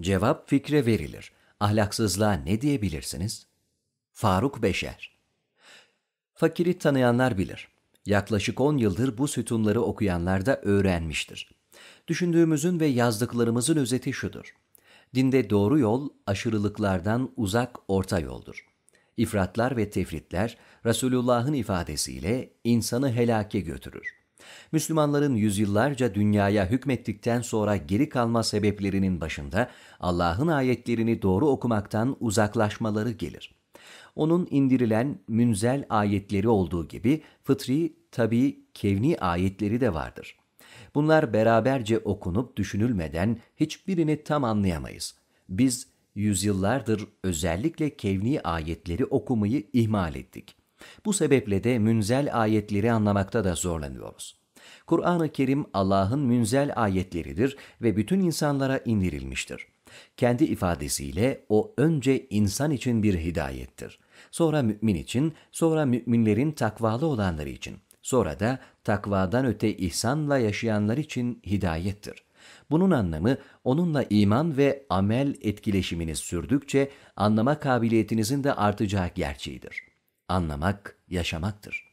Cevap fikre verilir. Ahlaksızlığa ne diyebilirsiniz? Faruk Beşer Fakiri tanıyanlar bilir. Yaklaşık 10 yıldır bu sütunları okuyanlar da öğrenmiştir. Düşündüğümüzün ve yazdıklarımızın özeti şudur. Dinde doğru yol aşırılıklardan uzak orta yoldur. İfratlar ve tefritler Resulullah'ın ifadesiyle insanı helake götürür. Müslümanların yüzyıllarca dünyaya hükmettikten sonra geri kalma sebeplerinin başında Allah'ın ayetlerini doğru okumaktan uzaklaşmaları gelir. Onun indirilen münzel ayetleri olduğu gibi fıtri, tabi, kevni ayetleri de vardır. Bunlar beraberce okunup düşünülmeden hiçbirini tam anlayamayız. Biz yüzyıllardır özellikle kevni ayetleri okumayı ihmal ettik. Bu sebeple de münzel ayetleri anlamakta da zorlanıyoruz. Kur'an-ı Kerim Allah'ın münzel ayetleridir ve bütün insanlara indirilmiştir. Kendi ifadesiyle o önce insan için bir hidayettir. Sonra mümin için, sonra müminlerin takvalı olanları için, sonra da takvadan öte ihsanla yaşayanlar için hidayettir. Bunun anlamı onunla iman ve amel etkileşiminiz sürdükçe anlama kabiliyetinizin de artacağı gerçeğidir. Anlamak, yaşamaktır.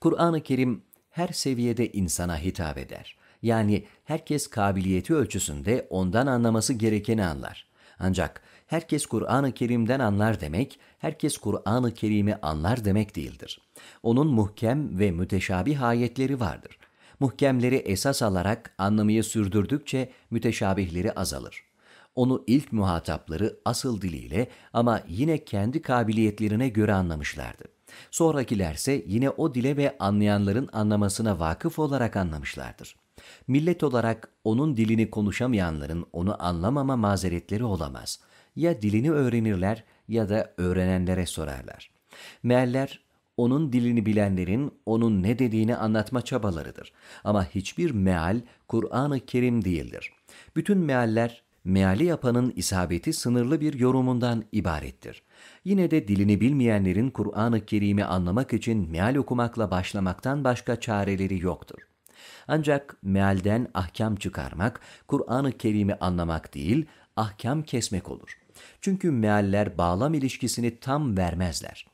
Kur'an-ı Kerim her seviyede insana hitap eder. Yani herkes kabiliyeti ölçüsünde ondan anlaması gerekeni anlar. Ancak herkes Kur'an-ı Kerim'den anlar demek, herkes Kur'an-ı Kerim'i anlar demek değildir. Onun muhkem ve müteşabih ayetleri vardır. Muhkemleri esas alarak anlamayı sürdürdükçe müteşabihleri azalır. Onu ilk muhatapları asıl diliyle ama yine kendi kabiliyetlerine göre anlamışlardı. Sonrakilerse yine o dile ve anlayanların anlamasına vakıf olarak anlamışlardır. Millet olarak onun dilini konuşamayanların onu anlamama mazeretleri olamaz. Ya dilini öğrenirler ya da öğrenenlere sorarlar. Mealler onun dilini bilenlerin onun ne dediğini anlatma çabalarıdır. Ama hiçbir meal Kur'an-ı Kerim değildir. Bütün mealler meali yapanın isabeti sınırlı bir yorumundan ibarettir. Yine de dilini bilmeyenlerin Kur'an-ı Kerim'i anlamak için meal okumakla başlamaktan başka çareleri yoktur. Ancak mealden ahkam çıkarmak, Kur'an-ı Kerim'i anlamak değil, ahkam kesmek olur. Çünkü mealler bağlam ilişkisini tam vermezler.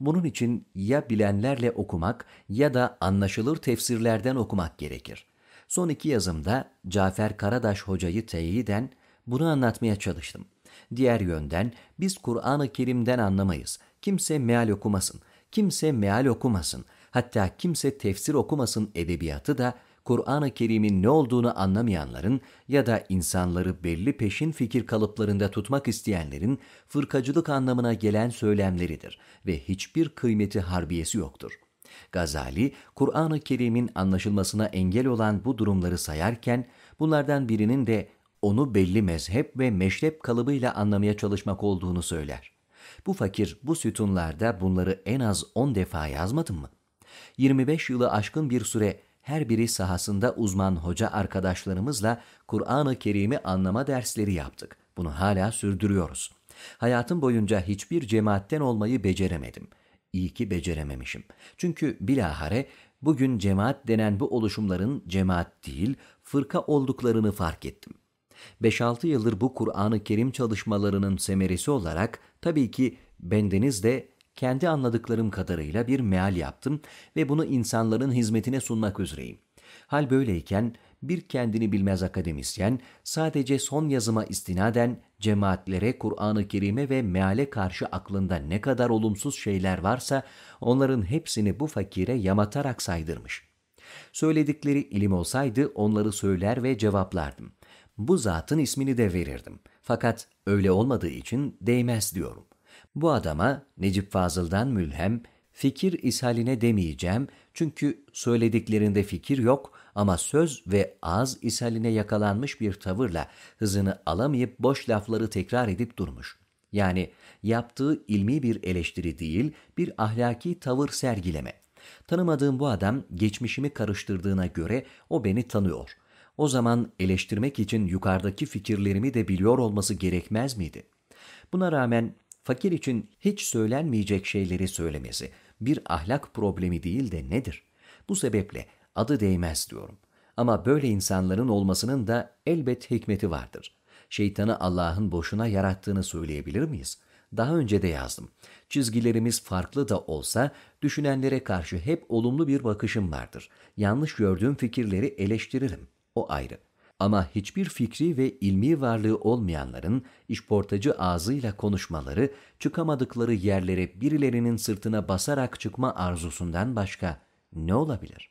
Bunun için ya bilenlerle okumak ya da anlaşılır tefsirlerden okumak gerekir. Son iki yazımda Cafer Karadaş hocayı teyiden bunu anlatmaya çalıştım. Diğer yönden biz Kur'an-ı Kerim'den anlamayız. Kimse meal okumasın, kimse meal okumasın, hatta kimse tefsir okumasın edebiyatı da Kur'an-ı Kerim'in ne olduğunu anlamayanların ya da insanları belli peşin fikir kalıplarında tutmak isteyenlerin fırkacılık anlamına gelen söylemleridir ve hiçbir kıymeti harbiyesi yoktur. Gazali, Kur'an-ı Kerim'in anlaşılmasına engel olan bu durumları sayarken, bunlardan birinin de onu belli mezhep ve meşrep kalıbıyla anlamaya çalışmak olduğunu söyler. Bu fakir bu sütunlarda bunları en az 10 defa yazmadın mı? 25 yılı aşkın bir süre her biri sahasında uzman hoca arkadaşlarımızla Kur'an-ı Kerim'i anlama dersleri yaptık. Bunu hala sürdürüyoruz. Hayatım boyunca hiçbir cemaatten olmayı beceremedim. İyi ki becerememişim. Çünkü bilahare bugün cemaat denen bu oluşumların cemaat değil, fırka olduklarını fark ettim. 5-6 yıldır bu Kur'an-ı Kerim çalışmalarının semeresi olarak tabii ki bendeniz de kendi anladıklarım kadarıyla bir meal yaptım ve bunu insanların hizmetine sunmak üzereyim. Hal böyleyken bir kendini bilmez akademisyen sadece son yazıma istinaden cemaatlere, Kur'an-ı Kerim'e ve meale karşı aklında ne kadar olumsuz şeyler varsa onların hepsini bu fakire yamatarak saydırmış. Söyledikleri ilim olsaydı onları söyler ve cevaplardım. Bu zatın ismini de verirdim. Fakat öyle olmadığı için değmez diyorum. Bu adama Necip Fazıl'dan mülhem, fikir ishaline demeyeceğim çünkü söylediklerinde fikir yok ama söz ve ağız ishaline yakalanmış bir tavırla hızını alamayıp boş lafları tekrar edip durmuş. Yani yaptığı ilmi bir eleştiri değil, bir ahlaki tavır sergileme. Tanımadığım bu adam geçmişimi karıştırdığına göre o beni tanıyor. O zaman eleştirmek için yukarıdaki fikirlerimi de biliyor olması gerekmez miydi? Buna rağmen fakir için hiç söylenmeyecek şeyleri söylemesi bir ahlak problemi değil de nedir? Bu sebeple adı değmez diyorum. Ama böyle insanların olmasının da elbet hikmeti vardır. Şeytanı Allah'ın boşuna yarattığını söyleyebilir miyiz? Daha önce de yazdım. Çizgilerimiz farklı da olsa düşünenlere karşı hep olumlu bir bakışım vardır. Yanlış gördüğüm fikirleri eleştiririm. O ayrı. Ama hiçbir fikri ve ilmi varlığı olmayanların işportacı ağzıyla konuşmaları, çıkamadıkları yerlere birilerinin sırtına basarak çıkma arzusundan başka ne olabilir?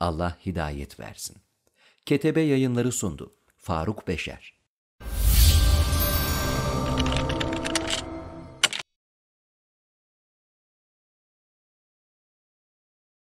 Allah hidayet versin. Ketebe yayınları sundu. Faruk Beşer